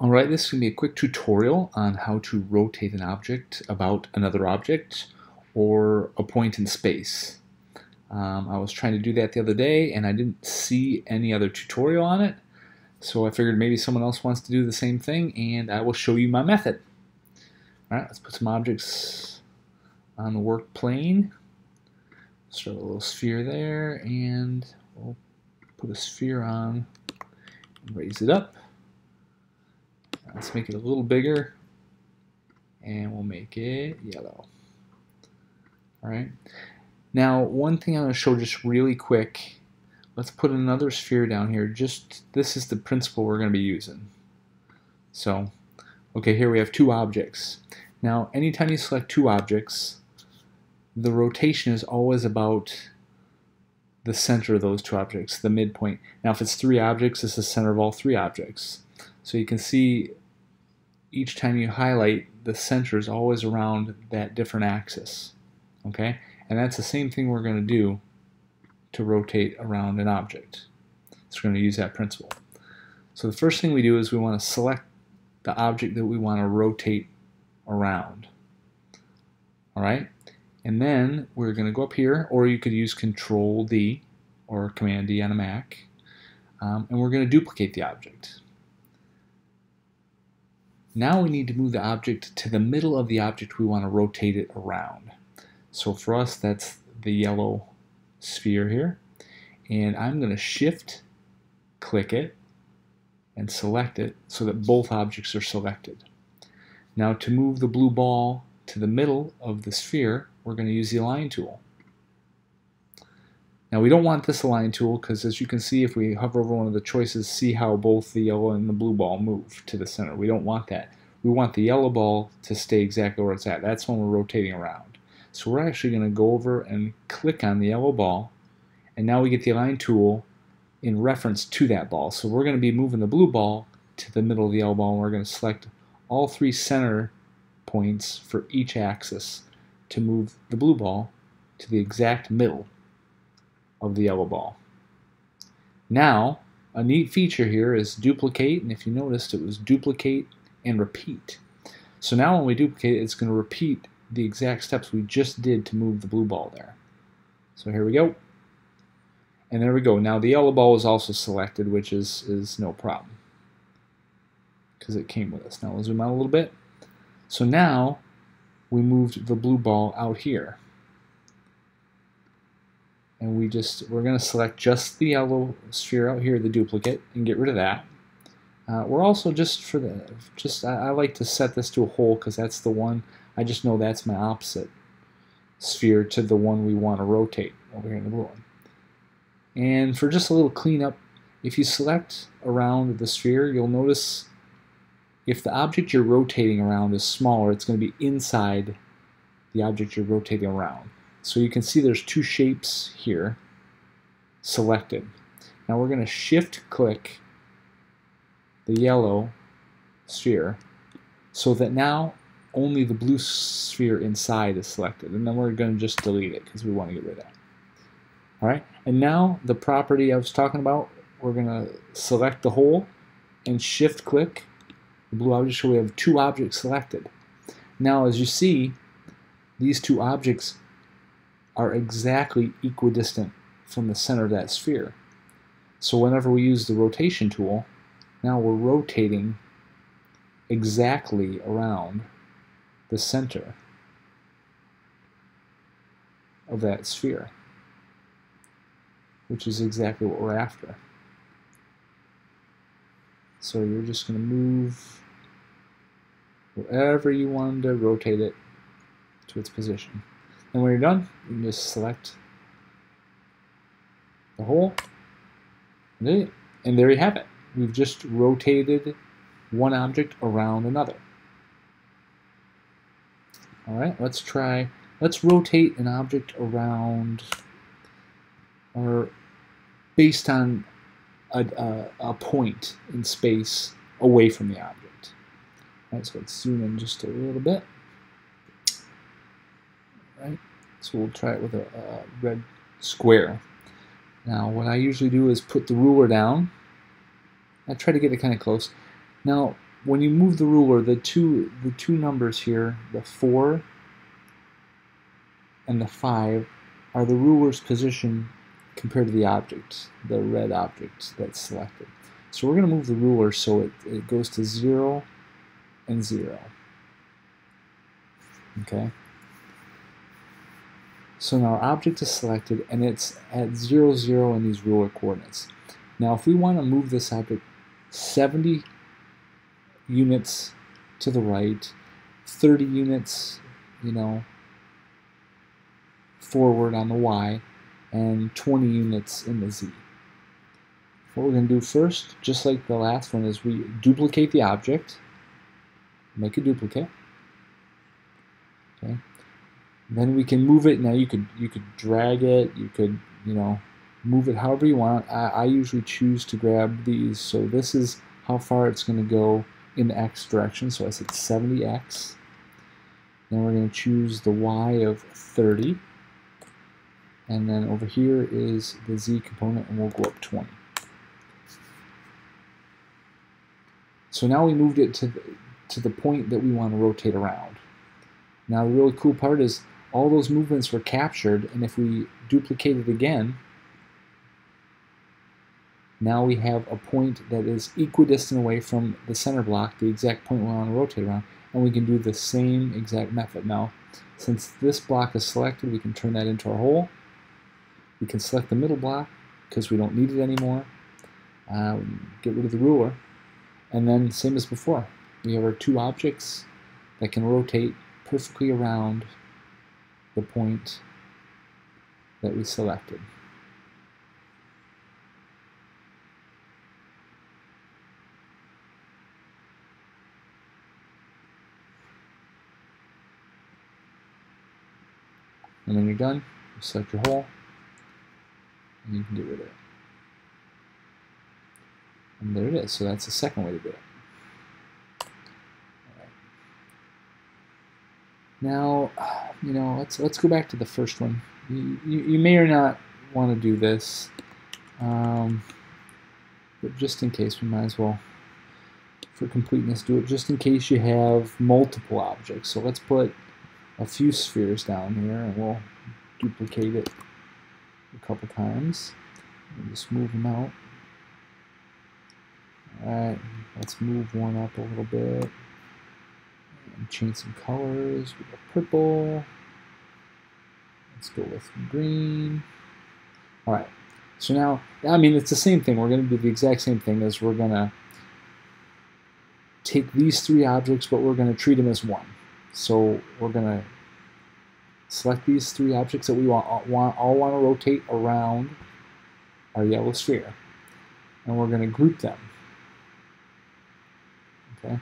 Alright, this is going to be a quick tutorial on how to rotate an object about another object or a point in space. Um, I was trying to do that the other day and I didn't see any other tutorial on it, so I figured maybe someone else wants to do the same thing and I will show you my method. Alright, let's put some objects on the work plane. Start a little sphere there and we'll put a sphere on and raise it up. Let's make it a little bigger and we'll make it yellow. Alright. Now one thing I'm going to show just really quick. Let's put another sphere down here. Just This is the principle we're going to be using. So, okay, here we have two objects. Now anytime you select two objects, the rotation is always about the center of those two objects, the midpoint. Now if it's three objects, it's the center of all three objects. So you can see each time you highlight, the center is always around that different axis. Okay? And that's the same thing we're going to do to rotate around an object. So we're going to use that principle. So the first thing we do is we want to select the object that we want to rotate around. Alright? And then we're going to go up here, or you could use Control D or Command D on a Mac, um, and we're going to duplicate the object. Now we need to move the object to the middle of the object we want to rotate it around. So for us, that's the yellow sphere here. And I'm going to shift click it and select it so that both objects are selected. Now to move the blue ball to the middle of the sphere, we're going to use the align tool. Now we don't want this align tool because as you can see if we hover over one of the choices, see how both the yellow and the blue ball move to the center. We don't want that. We want the yellow ball to stay exactly where it's at. That's when we're rotating around. So we're actually going to go over and click on the yellow ball and now we get the align tool in reference to that ball. So we're going to be moving the blue ball to the middle of the yellow ball and we're going to select all three center points for each axis to move the blue ball to the exact middle of the yellow ball. Now, a neat feature here is duplicate, and if you noticed, it was duplicate and repeat. So now when we duplicate it, it's going to repeat the exact steps we just did to move the blue ball there. So here we go. And there we go. Now the yellow ball is also selected, which is, is no problem because it came with us. Now we'll zoom out a little bit. So now we moved the blue ball out here and we just we're going to select just the yellow sphere out here, the duplicate, and get rid of that. Uh, we're also just for the just I, I like to set this to a hole because that's the one I just know that's my opposite sphere to the one we want to rotate over here in the blue one. And for just a little cleanup, if you select around the sphere, you'll notice if the object you're rotating around is smaller, it's going to be inside the object you're rotating around. So you can see there's two shapes here selected. Now we're going to shift click the yellow sphere so that now only the blue sphere inside is selected. And then we're going to just delete it because we want to get rid of that. Alright, and now the property I was talking about, we're going to select the hole and shift click the blue object so we have two objects selected. Now as you see, these two objects are exactly equidistant from the center of that sphere. So whenever we use the rotation tool, now we're rotating exactly around the center of that sphere, which is exactly what we're after. So you're just going to move wherever you want to rotate it to its position. And when you're done, you can just select the hole, and there you have it. We've just rotated one object around another. All right, let's try, let's rotate an object around, or based on a, a, a point in space away from the object. All right, so let's zoom in just a little bit right? So we'll try it with a, a red square. Now what I usually do is put the ruler down. I try to get it kind of close. Now when you move the ruler, the two the two numbers here, the four and the five, are the ruler's position compared to the object, the red object that's selected. So we're going to move the ruler so it, it goes to 0 and 0. Okay? So now our object is selected and it's at 0, 0 in these ruler coordinates. Now if we want to move this object 70 units to the right, 30 units, you know, forward on the Y, and 20 units in the Z. What we're going to do first, just like the last one, is we duplicate the object, make a duplicate. Okay. Then we can move it. Now you could you could drag it. You could you know move it however you want. I, I usually choose to grab these. So this is how far it's going to go in the x direction. So I said 70x. Then we're going to choose the y of 30. And then over here is the z component, and we'll go up 20. So now we moved it to the, to the point that we want to rotate around. Now the really cool part is all those movements were captured, and if we duplicate it again, now we have a point that is equidistant away from the center block, the exact point we want to rotate around, and we can do the same exact method. Now, since this block is selected, we can turn that into our hole. We can select the middle block because we don't need it anymore. Uh, get rid of the ruler. And then, same as before, we have our two objects that can rotate perfectly around the point that we selected. And when you're done, you select your hole, and you can get rid of it. And there it is. So that's the second way to do it. Now, you know, let's let's go back to the first one. You, you, you may or not want to do this, um, but just in case, we might as well, for completeness, do it just in case you have multiple objects. So let's put a few spheres down here, and we'll duplicate it a couple times. And just move them out. Alright, let's move one up a little bit. Change some colors. We got purple. Let's go with green. Alright, so now, I mean, it's the same thing. We're going to do the exact same thing as we're going to take these three objects, but we're going to treat them as one. So we're going to select these three objects that we want, want all want to rotate around our yellow sphere. And we're going to group them. Okay.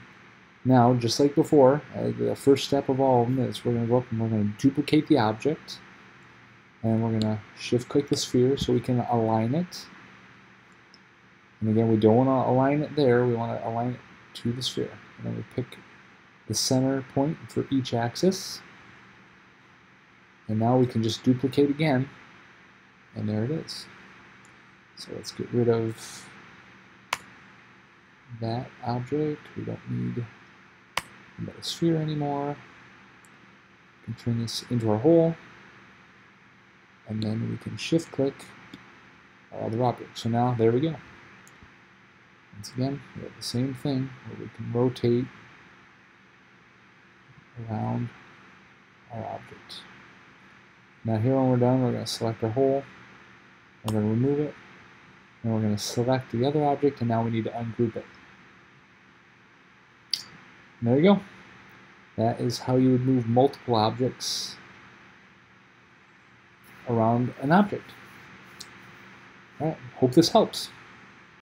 Now, just like before, uh, the first step of all of them is we're going to go up and we're going to duplicate the object. And we're going to shift click the sphere so we can align it. And again, we don't want to align it there, we want to align it to the sphere. And then we pick the center point for each axis. And now we can just duplicate again, and there it is. So let's get rid of that object. We don't need a sphere anymore. We can turn this into our hole, and then we can shift click all the object. So now, there we go. Once again, we have the same thing where we can rotate around our object. Now here when we're done, we're going to select our hole, we're going to remove it, and we're going to select the other object, and now we need to ungroup it. There you go. That is how you would move multiple objects around an object. All right, hope this helps.